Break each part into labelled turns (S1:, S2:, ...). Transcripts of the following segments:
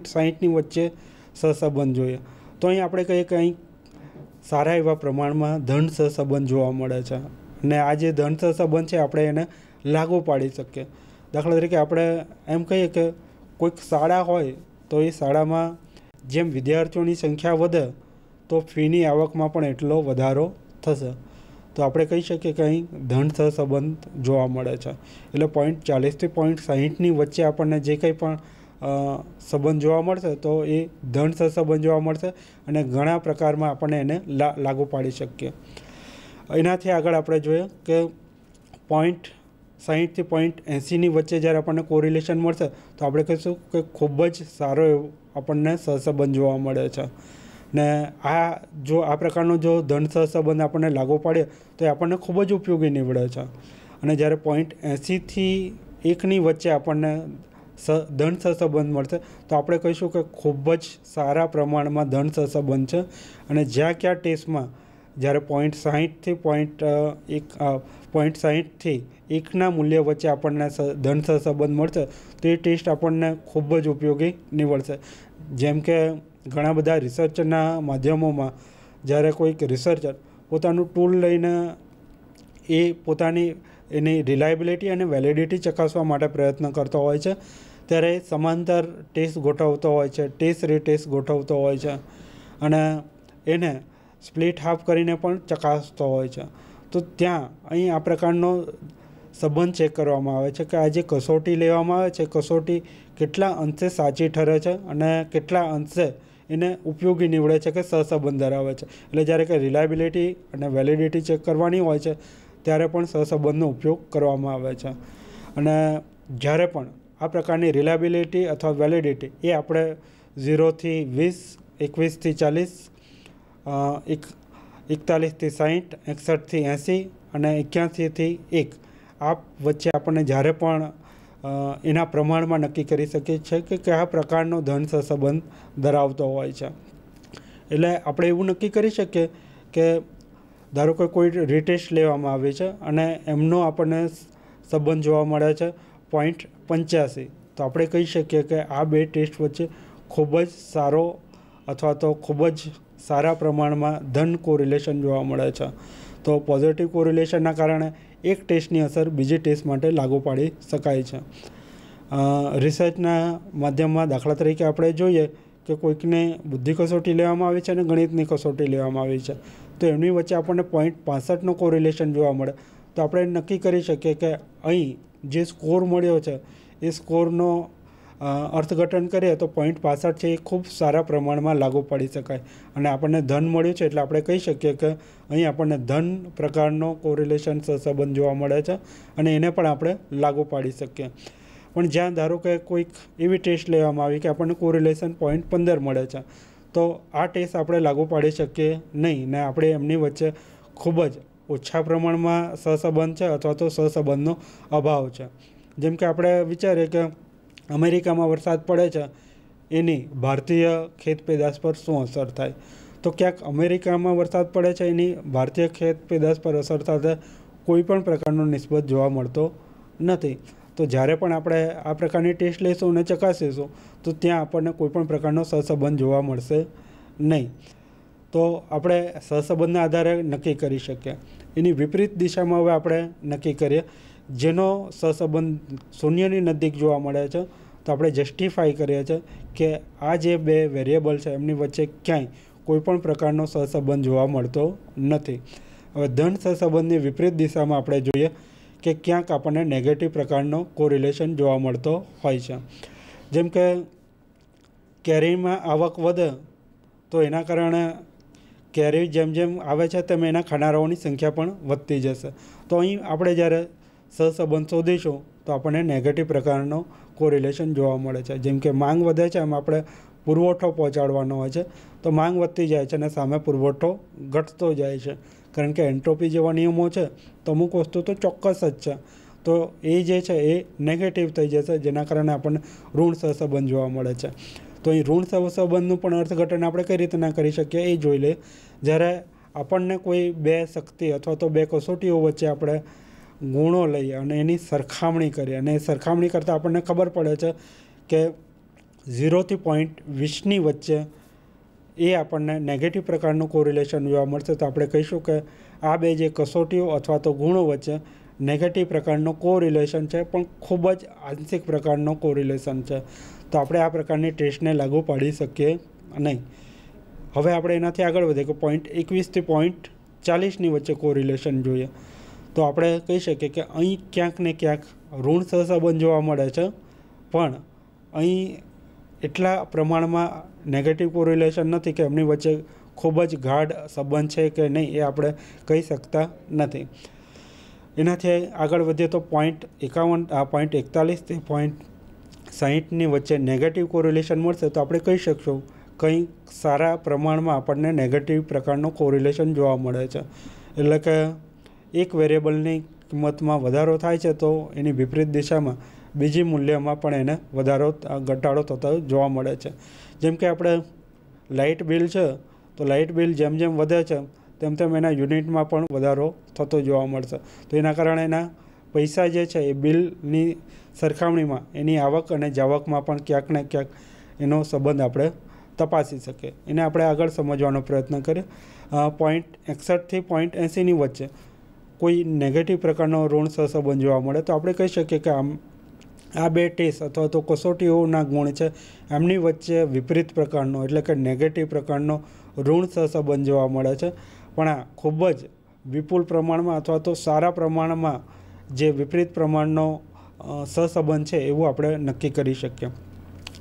S1: સાહીઠની વચ્ચે સહસંબંધ જોઈએ. તો અહીં આપણે કહીએ કે અહીં સારા એવા પ્રમાણમાં ધન સહસંબંધ જોવા મળે છે. અને આ જે ધન સહસંબંધ છે, આપણે એને લાગુ પાડી શકીએ. દાખલા તરીકે આપણે એમ કહીએ કે કોઈક શાળા હોય, તો એ શાળામાં જેમ વિદ્યાર્થીઓની સંખ્યા વધે, તો ફીની આવકમાં પણ એટલો વધારો થશે. તો આપણે કહી શકીએ કે અહીં ધન સહસંબંધ જોવા મળે છે. એટલે પોઈન્ટ ચાલીસથી પોઈન્ટ સાહીઠની વચ્ચે આપણને જે કંઈ પણ સંબંધ જોવા મળશે તો એ ધન સહસંબંધ જોવા મળશે અને ઘણા પ્રકારમાં આપણને એને લાગુ પાડી શકીએ. એનાથી આગળ આપણે જોઈએ કે પોઈન્ટ સાહીઠથી પોઈન્ટ એંસીની વચ્ચે જ્યારે આપણને કોરિલેશન મળશે, તો આપણે કહીશું કે ખૂબ જ સારો એવો આપણને સહસંબંધ જોવા મળે છે. ને આ જો, આ પ્રકારનો જો ધન સહસંબંધ આપણને લાગુ પાડીએ તો એ આપણને ખૂબ જ ઉપયોગી નીવડે છે. અને જ્યારે પોઈન્ટ એંસીથી એકની વચ્ચે આપણને ધન સહસંબંધ મળશે. તો આપણે કહીશું કે ખૂબ જ સારા પ્રમાણમાં ધન સહસંબંધ છે. અને જ્યાં ક્યાં ટેસ્ટમાં, જ્યારે પોઈન્ટ સાહીઠથી પોઈન્ટ એક પોઈન્ટ સાહીઠથી એકના મૂલ્ય વચ્ચે આપણને ધન સહસંબંધ મળશે, તો એ ટેસ્ટ આપણને ખૂબ જ ઉપયોગી નીવડશે. જેમ કે ઘણા બધા રિસર્ચના માધ્યમોમાં, જ્યારે કોઈક રિસર્ચર પોતાનું ટૂલ લઈને એ પોતાની એની રિલાયબિલિટી અને વેલિડિટી ચકાસવા માટે પ્રયત્ન કરતો હોય છે. ત્યારે સમાંતર ટેસ્ટ ગોઠવતો હોય છે, ટેસ્ટ રીટેસ્ટ ગોઠવતો હોય છે અને એને સ્પ્લિટ હાફ કરીને પણ ચકાસતો હોય છે. તો ત્યાં અહીં આ પ્રકારનો સંબંધ ચેક કરવામાં આવે છે કે આ જે કસોટી લેવામાં આવે છે, કસોટી કેટલા અંશે સાચી ઠરે છે અને કેટલા અંશે એને ઉપયોગી નીવડે છે કે સહસંબંધ ધરાવે છે. એટલે જ્યારે કે રિલાયબિલિટી અને વેલિડિટી ચેક કરવાની હોય છે, ત્યારે પણ સહસંબંધનો ઉપયોગ કરવામાં આવે છે. અને જ્યારે પણ આ પ્રકારની રિલાયબિલિટી અથવા વેલિડિટી એ આપણે ઝીરોથી વીસ એકવીસથી ચાલીસ એક એકતાલીસથી સાહીઠ એકસઠથી એંસી અને એક્યાસીથી એક. આ વચ્ચે આપણને જ્યારે પણ એના પ્રમાણમાં નક્કી કરી શકીએ છીએ કે કયા પ્રકારનો ધન સહસંબંધ ધરાવતો હોય છે. એટલે આપણે એવું નક્કી કરી શકીએ કે ધારો કે કોઈ રિટેસ્ટ લેવામાં આવી છે અને એમનો આપણને સંબંધ જોવા મળે છે પોઈન્ટ પંચ્યાસી. તો આપણે કહી શકીએ કે આ બે ટેસ્ટ વચ્ચે ખૂબ જ સારો અથવા તો ખૂબ જ સારા પ્રમાણમાં ધન કોરિલેશન જોવા મળે છે. તો પોઝિટિવ કોરિલેશનના કારણે એક ટેસ્ટની અસર બીજી ટેસ્ટ માટે લાગુ પાડી શકાય છે. રિસર્ચના માધ્યમમાં દાખલા તરીકે આપણે જોઈએ કે કોઈકને બુદ્ધિ કસોટી લેવામાં આવી છે અને ગણિતની કસોટી લેવામાં આવી છે. તો એમની વચ્ચે આપણને પોઈન્ટ પાસઠનું કોરિલેશન જોવા મળે. તો આપણે નક્કી કરી શકીએ કે અહીં જે સ્કોર મળ્યો છે, એ સ્કોરનો અર્થઘટન કરીએ તો પોઈન્ટ પાસઠ છે એ ખૂબ સારા પ્રમાણમાં લાગુ પાડી શકાય. અને આપણને ધન મળ્યું છે એટલે આપણે કહી શકીએ કે અહીં આપણને ધન પ્રકારનો કોરિલેશન સંબંધ જોવા મળે છે અને એને પણ આપણે લાગુ પાડી શકીએ. પણ જ્યાં ધારો કે કોઈક એવી ટેસ્ટ લેવામાં આવી કે આપણને કોરિલેશન પોઈન્ટ પંદર મળે છે, તો આ ટેસ્ટ આપણે લાગુ પાડી શકીએ નહીં ને આપણે એમની વચ્ચે ખૂબ જ ઓછા પ્રમાણમાં સહસંબંધ છે અથવા તો સહસંબંધનો અભાવ છે. જેમ કે આપણે વિચારીએ કે અમેરિકામાં વરસાદ પડે છે, એની ભારતીય ખેત પેદાશ પર શું અસર થાય? તો ક્યાંક અમેરિકામાં વરસાદ પડે છે, એની ભારતીય ખેત પેદાશ પર અસર સાથે કોઈ પણ પ્રકારનો નિસ્બત જોવા મળતો નથી. તો જ્યારે પણ આપણે આ પ્રકારની ટેસ્ટ લઈશું અને ચકાસીશું, તો ત્યાં આપણને કોઈ પણ પ્રકારનો સહસંબંધ જોવા મળશે નહીં. તો આપણે સહસંબંધના આધારે નક્કી કરી શકીએ. એની વિપરીત દિશામાં હવે આપણે નક્કી કરીએ. જેનો સહસંબંધ શૂન્યની નજીક જોવા મળે છે, તો આપણે જસ્ટિફાઈ કરીએ છીએ કે આ જે બે વેરિયેબલ છે, એમની વચ્ચે ક્યાંય કોઈ પણ પ્રકારનો સહસંબંધ જોવા મળતો નથી. હવે ધન સહસંબંધની વિપરીત દિશામાં આપણે જોઈએ કે ક્યાંક આપણને નેગેટિવ પ્રકારનો કોરિલેશન જોવા મળતો હોય છે. જેમ કે કેરીમાં આવક વધે, તો એના કારણે કેરી જેમ જેમ આવે છે તેમ એના ખાનારાઓની સંખ્યા પણ વધતી જશે. તો અહીં આપણે જ્યારે સહસંબંધ શોધીશું, તો આપણને નેગેટિવ પ્રકારનો કોરિલેશન જોવા મળે છે. જેમ કે માંગ વધે છે, એમ આપણે પુરવઠો પહોંચાડવાનો હોય છે. તો માંગ વધતી જાય છે અને સામે પુરવઠો ઘટતો જાય છે. કારણ કે એન્ટ્રોપી જેવા નિયમો છે, તો અમુક વસ્તુ તો ચોક્કસ જ છે. તો એ જે છે, એ નેગેટિવ થઈ જશે, જેના કારણે આપણને ઋણ સહસંબંધ જોવા મળે છે. તો અહીં ઋણ સહસંબંધનું પણ અર્થઘટન આપણે કઈ રીતના કરી શકીએ એ જોઈ લે. જ્યારે આપણને કોઈ બે શક્તિ અથવા તો બે કસોટીઓ વચ્ચે આપણે ગુણો લઈએ અને એની સરખામણી કરીએ અને એ સરખામણી કરતાં આપણને ખબર પડે છે કે ઝીરોથી પોઈન્ટ વીસની વચ્ચે એ આપણને નેગેટિવ પ્રકારનું કોરિલેશન જોવા મળશે. તો આપણે કહીશું કે આ બે જે કસોટીઓ અથવા તો ગુણો વચ્ચે નેગેટિવ પ્રકારનો કોરિલેશન છે, પણ ખૂબ જ આંશિક પ્રકારનો કોરિલેશન છે. તો આપણે આ પ્રકારની ટેસ્ટને લાગુ પાડી શકીએ નહીં. હવે આપણે એનાથી આગળ વધીએ કે પોઈન્ટ એકવીસથી પોઈન્ટ ચાલીસની વચ્ચે કોરિલેશન જોઈએ. તો આપણે કહી શકીએ કે અહીં ક્યાંક ને ક્યાંક ઋણ સહસંબંધ જોવા મળે છે, પણ અહીં એટલા પ્રમાણમાં નેગેટિવ કોરિલેશન નથી કે એમની વચ્ચે ખૂબ જ ગાઢ સંબંધ છે કે નહીં એ આપણે કહી શકતા નથી. એનાથી આગળ વધીએ તો પોઈન્ટ એકાવન પોઈન્ટ એકતાલીસથી પોઈન્ટ સાહીઠની વચ્ચે નેગેટિવ કોરિલેશન મળશે તો આપણે કહી શકશું, કંઈ સારા પ્રમાણમાં આપણને નેગેટિવ પ્રકારનો કોરિલેશન જોવા મળે છે. એટલે કે એક વેરિયેબલની કિંમતમાં વધારો થાય છે તો એની વિપરીત દિશામાં બીજી મૂલ્યમાં પણ એને વધારો, ઘટાડો થતો જોવા મળે છે. જેમ કે આપણે લાઇટ બિલ છે, તો લાઇટ બિલ જેમ જેમ વધે છે, તેમ તેમ એના યુનિટમાં પણ વધારો થતો જોવા મળશે. તો એના કારણે એના પૈસા જે છે એ બિલની સરખામણીમાં, એની આવક અને જાવકમાં પણ ક્યાંક ને ક્યાંક એનો સંબંધ આપણે તપાસી શકીએ. એને આપણે આગળ સમજવાનો પ્રયત્ન કરીએ. પોઈન્ટ એકસઠથી પોઈન્ટ એંસીની વચ્ચે કોઈ નેગેટિવ પ્રકારનો ઋણ સહસંબંધ જોવા મળે તો આપણે કહી શકીએ કે આમ, આ બે ટેસ્ટ અથવા તો કસોટીઓના ગુણ છે, એમની વચ્ચે વિપરીત પ્રકારનો એટલે કે નેગેટિવ પ્રકારનો ઋણ સહસંબંધ જોવા મળે છે. પણ આ ખૂબ જ વિપુલ પ્રમાણમાં અથવા તો સારા પ્રમાણમાં જે વિપરીત પ્રમાણનો સહસંબંધ છે એવું આપણે નક્કી કરી શકીએ.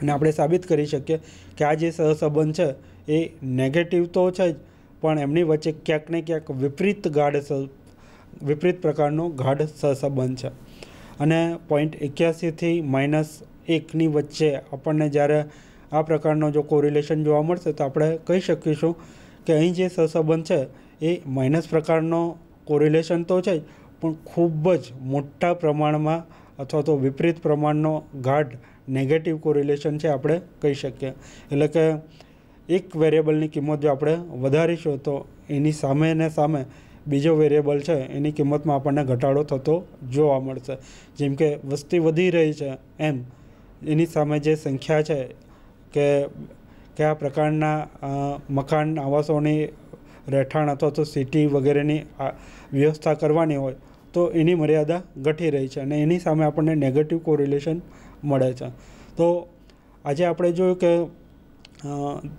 S1: અને આપણે સાબિત કરી શકીએ કે આ જે સહસંબંધ છે એ નેગેટિવ તો છે જ, પણ એમની વચ્ચે ક્યાંક ને ક્યાંક વિપરીત ગાઢ વિપરીત પ્રકારનો ગાઢ સહસંબંધ છે. અને પોઈન્ટ એક્યાસીથી માઇનસ એકની વચ્ચે આપણને જ્યારે આ પ્રકારનો જો કોરિલેશન જોવા મળશે તો આપણે કહી શકીશું કે અહીં જે સહસંબંધ છે એ માઇનસ પ્રકારનો કોરિલેશન તો છે જ પણ ખૂબ જ મોટા પ્રમાણમાં અથવા તો વિપરીત પ્રમાણનો ગાઢ નેગેટિવ કોરિલેશન છે આપણે કહી શકીએ. એટલે કે એક વેરિયેબલની કિંમત જો આપણે વધારીશું તો એની સામે ને સામે બીજો વેરિયેબલ છે એની કિંમતમાં આપણને ઘટાડો થતો જોવા મળશે. જેમ કે વસ્તી વધી રહી છે એમ એની સામે જે સંખ્યા છે કે કયા પ્રકારના મકાન, આવાસોની રહેઠાણ અથવા તો સિટી વગેરેની વ્યવસ્થા કરવાની હોય તો એની મર્યાદા ઘટી રહી છે અને એની સામે આપણને નેગેટિવ કોરિલેશન મળે છે. તો આજે આપણે જોયું કે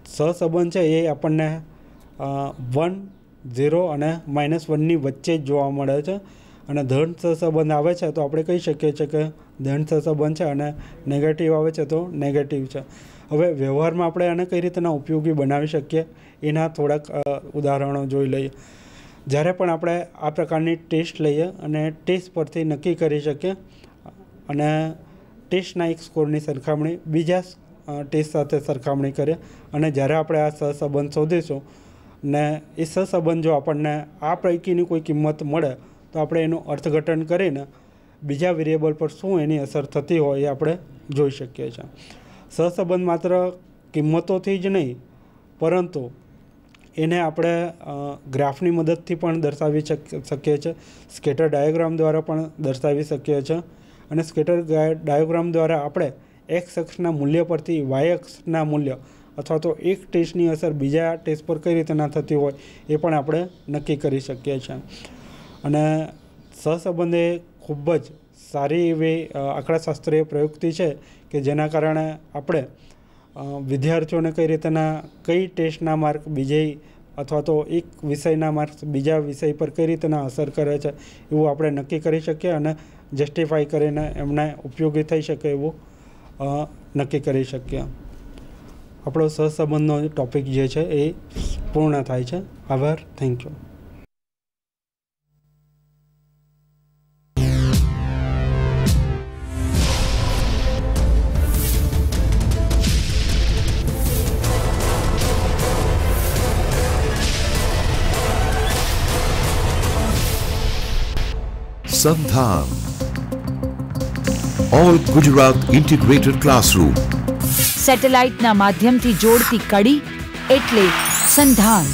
S1: સહસંબંધ છે એ આપણને વન ઝીરો અને માઇનસ વનની વચ્ચે જ જોવા મળે છે. અને ધન સહસંબંધ આવે છે તો આપણે કહી શકીએ છીએ કે ધન સહસંબંધ છે અને નેગેટિવ આવે છે તો નેગેટિવ છે. હવે વ્યવહારમાં આપણે આને કઈ રીતના ઉપયોગી બનાવી શકીએ? એના થોડાક ઉદાહરણો જોઈ લઈએ. જ્યારે પણ આપણે આ પ્રકારની ટેસ્ટ લઈએ અને ટેસ્ટ પરથી નક્કી કરી શકીએ અને ટેસ્ટના એક સ્કોરની સરખામણી, બીજા ટેસ્ટ સાથે સરખામણી કરીએ અને જ્યારે આપણે આ સહસંબંધ શોધીશું ને એ સહસંબંધ જો આપણને આ પૈકીની કોઈ કિંમત મળે, તો આપણે એનું અર્થઘટન કરીને બીજા વેરિયેબલ પર શું એની અસર થતી હોય એ આપણે જોઈ શકીએ છીએ. સહસંબંધ માત્ર કિંમતોથી જ નહીં, પરંતુ એને આપણે ગ્રાફની મદદથી પણ દર્શાવી શકીએ છીએ સ્કેટર ડાયોગ્રામ દ્વારા પણ દર્શાવી શકીએ છીએ અને સ્કેટર ડાયોગ્રામ દ્વારા આપણે એક્સ અક્ષના મૂલ્ય પરથી વાય અક્ષના મૂલ્ય અથવા તો એક ટેસ્ટની અસર બીજા ટેસ્ટ પર કઈ રીતે ના થતી હોય એ પણ આપણે નક્કી કરી શકીએ છીએ અને સહસંબંધ એ ખૂબ જ સારી એવી આંકડાશાસ્ત્રીય પ્રયુક્તિ છે કે જેના કારણે આપણે વિદ્યાર્થીઓને કઈ રીતના, કઈ ટેસ્ટના માર્ક બીજે અથવા તો એક વિષયના માર્ક્સ બીજા વિષય પર કઈ રીતના અસર કરે છે, એવું આપણે નક્કી કરી શકીએ અને જસ્ટિફાઈ કરીને એમને ઉપયોગી થઈ શકે એવું નક્કી કરી શકીએ. આપણો સહસંબંધનો ટોપિક જે છે એ પૂર્ણ થાય છે. આભાર. Thank you
S2: Sandhan. All Gujarat Integrated Classroom.
S3: સેટેલાઇટના માધ્યમથી જોડતી કડી એટલે સંધાન